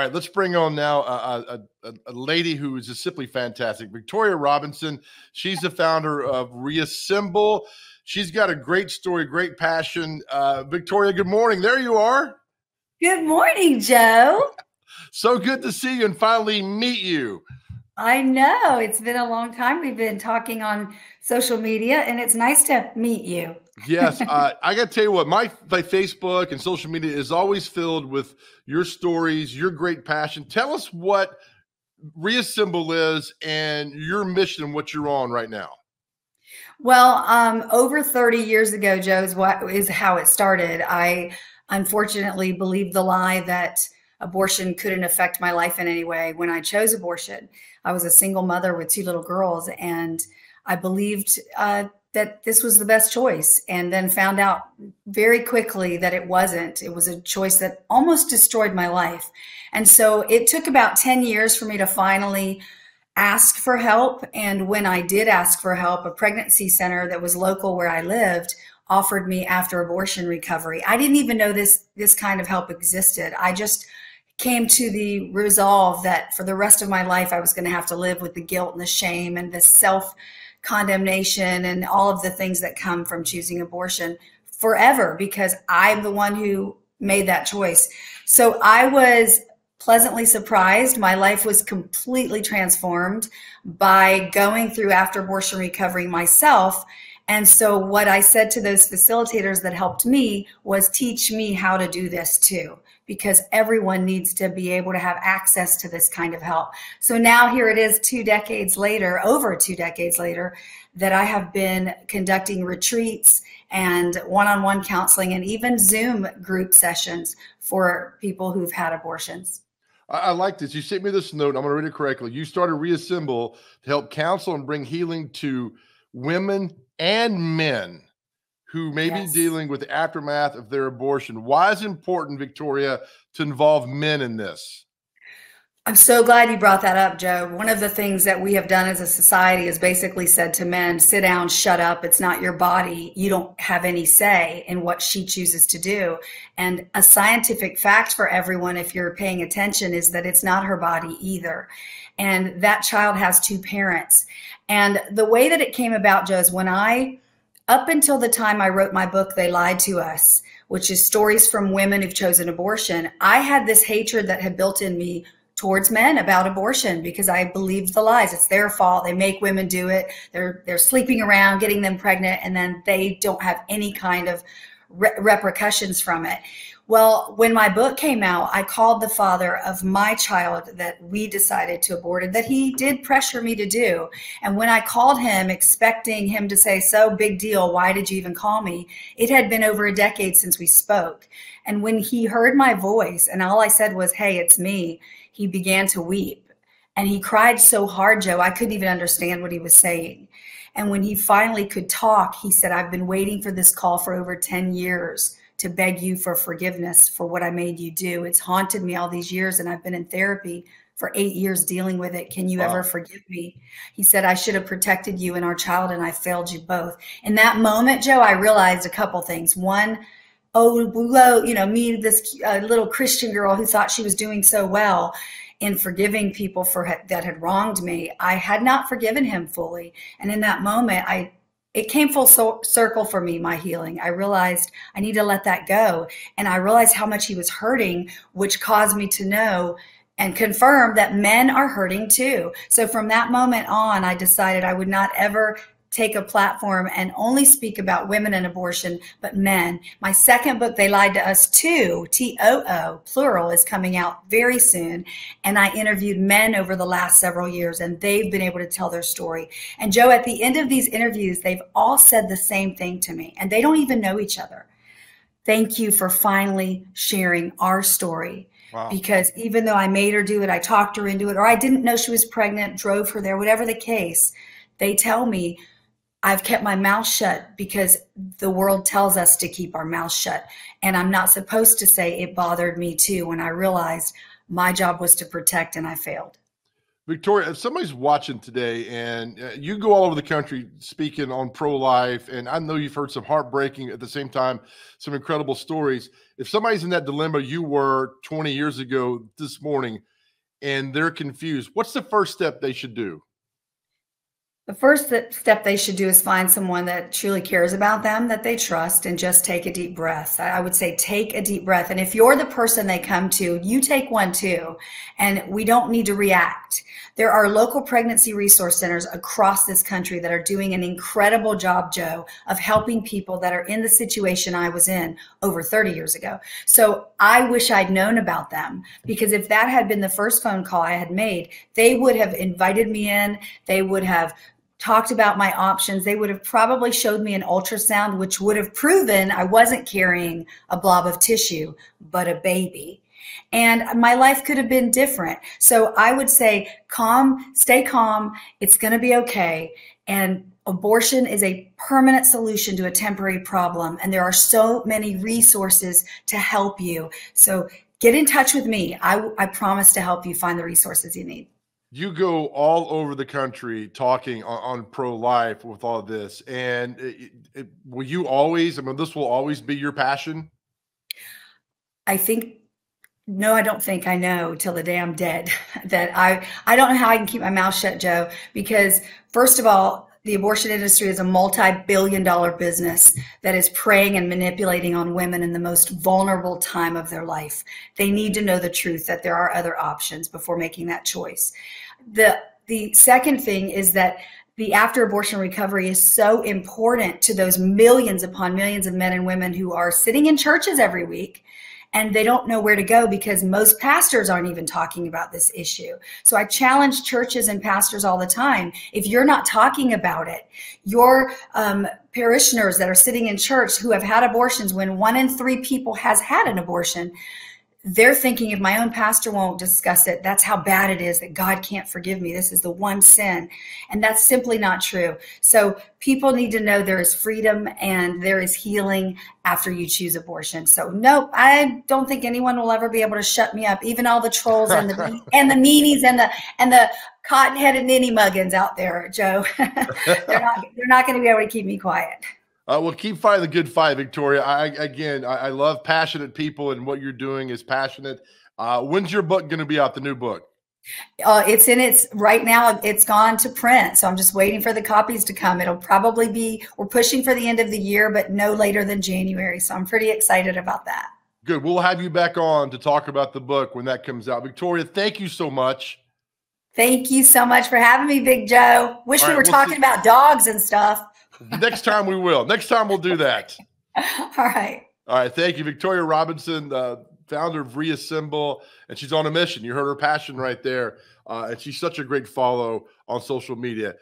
right, let's bring on now a, a, a, lady who is just simply fantastic, Victoria Robinson. She's the founder of ReAssemble. She's got a great story, great passion. Uh, Victoria, good morning. There you are. Good morning, Joe. so good to see you and finally meet you. I know it's been a long time. We've been talking on social media, and it's nice to meet you. Yes, uh, I got to tell you what my my Facebook and social media is always filled with your stories, your great passion. Tell us what ReAssemble is and your mission, what you're on right now. Well, um, over 30 years ago, Joe, is what is how it started. I unfortunately believed the lie that abortion couldn't affect my life in any way. When I chose abortion, I was a single mother with two little girls, and I believed uh, that this was the best choice, and then found out very quickly that it wasn't. It was a choice that almost destroyed my life. And so it took about 10 years for me to finally ask for help. And when I did ask for help, a pregnancy center that was local where I lived offered me after abortion recovery. I didn't even know this this kind of help existed. I just came to the resolve that for the rest of my life, I was going to have to live with the guilt and the shame and the self condemnation and all of the things that come from choosing abortion forever because I'm the one who made that choice. So I was pleasantly surprised. My life was completely transformed by going through after abortion recovery myself. And so, what I said to those facilitators that helped me was teach me how to do this too because everyone needs to be able to have access to this kind of help. So now here it is two decades later, over two decades later, that I have been conducting retreats and one-on-one counseling and even Zoom group sessions for people who've had abortions. I, I like this. You sent me this note. I'm going to read it correctly. You started ReAssemble to help counsel and bring healing to women and men who may yes. be dealing with the aftermath of their abortion. Why is it important, Victoria, to involve men in this? I'm so glad you brought that up, Joe. One of the things that we have done as a society is basically said to men, sit down, shut up. It's not your body. You don't have any say in what she chooses to do. And a scientific fact for everyone, if you're paying attention, is that it's not her body either. And that child has two parents. And the way that it came about, Joe, is when I up until the time I wrote my book, They Lied to Us, which is stories from women who've chosen abortion, I had this hatred that had built in me towards men about abortion because I believed the lies. It's their fault. They make women do it. They're they're sleeping around, getting them pregnant, and then they don't have any kind of re- repercussions from it. Well, when my book came out, I called the father of my child that we decided to abort and that he did pressure me to do. And when I called him, expecting him to say, So big deal, why did you even call me? It had been over a decade since we spoke. And when he heard my voice and all I said was, Hey, it's me, he began to weep. And he cried so hard, Joe, I couldn't even understand what he was saying. And when he finally could talk, he said, I've been waiting for this call for over 10 years to beg you for forgiveness for what I made you do. It's haunted me all these years, and I've been in therapy for eight years dealing with it. Can you wow. ever forgive me? He said, I should have protected you and our child, and I failed you both. In that moment, Joe, I realized a couple things. One, oh, below, you know, me, this uh, little Christian girl who thought she was doing so well in forgiving people for that had wronged me, I had not forgiven him fully. And in that moment, I it came full circle for me my healing. I realized i need to let that go. And i realized how much he was hurting which caused me to know and confirm that men are hurting too. So from that moment on i decided i would not ever take a platform and only speak about women and abortion, but men. My second book, They Lied to Us Too, T O O, plural, is coming out very soon. And I interviewed men over the last several years, and they've been able to tell their story. And Joe, at the end of these interviews, they've all said the same thing to me, and they don't even know each other. Thank you for finally sharing our story. Wow. Because even though I made her do it, I talked her into it, or I didn't know she was pregnant, drove her there, whatever the case, they tell me I've kept my mouth shut because the world tells us to keep our mouth shut. And I'm not supposed to say it bothered me too when I realized my job was to protect and I failed. Victoria, if somebody's watching today and uh, you go all over the country speaking on pro life, and I know you've heard some heartbreaking at the same time, some incredible stories. If somebody's in that dilemma you were 20 years ago this morning and they're confused, what's the first step they should do? The first step they should do is find someone that truly cares about them, that they trust, and just take a deep breath. I would say take a deep breath. And if you're the person they come to, you take one too. And we don't need to react. There are local pregnancy resource centers across this country that are doing an incredible job, Joe, of helping people that are in the situation I was in over 30 years ago. So I wish I'd known about them because if that had been the first phone call I had made, they would have invited me in. They would have talked about my options, they would have probably showed me an ultrasound, which would have proven I wasn't carrying a blob of tissue, but a baby. And my life could have been different. So I would say, calm, stay calm. It's going to be okay. And abortion is a permanent solution to a temporary problem. And there are so many resources to help you. So get in touch with me. I, I promise to help you find the resources you need you go all over the country talking on, on pro life with all this and it, it, will you always i mean this will always be your passion? I think no i don't think i know till the day i'm dead that i i don't know how i can keep my mouth shut joe because first of all the abortion industry is a multi-billion dollar business that is preying and manipulating on women in the most vulnerable time of their life. They need to know the truth that there are other options before making that choice. The the second thing is that the after abortion recovery is so important to those millions upon millions of men and women who are sitting in churches every week and they don't know where to go because most pastors aren't even talking about this issue. So I challenge churches and pastors all the time. If you're not talking about it, your um, parishioners that are sitting in church who have had abortions when one in three people has had an abortion, they're thinking if my own pastor won't discuss it, that's how bad it is that God can't forgive me. This is the one sin. And that's simply not true. So people need to know there is freedom and there is healing after you choose abortion. So nope, I don't think anyone will ever be able to shut me up. Even all the trolls and the and the meanies and the and the cotton-headed ninny muggins out there, Joe. they're not they're not going to be able to keep me quiet. Uh, well, keep fighting the good fight, Victoria. I again, I, I love passionate people, and what you're doing is passionate. Uh, when's your book going to be out? The new book? Uh, it's in its right now. It's gone to print, so I'm just waiting for the copies to come. It'll probably be we're pushing for the end of the year, but no later than January. So I'm pretty excited about that. Good. We'll have you back on to talk about the book when that comes out. Victoria, thank you so much. Thank you so much for having me, Big Joe. Wish All we right, were we'll talking see. about dogs and stuff. Next time we will. Next time we'll do that. All right. All right. Thank you, Victoria Robinson, the founder of ReAssemble, and she's on a mission. You heard her passion right there, uh, and she's such a great follow on social media.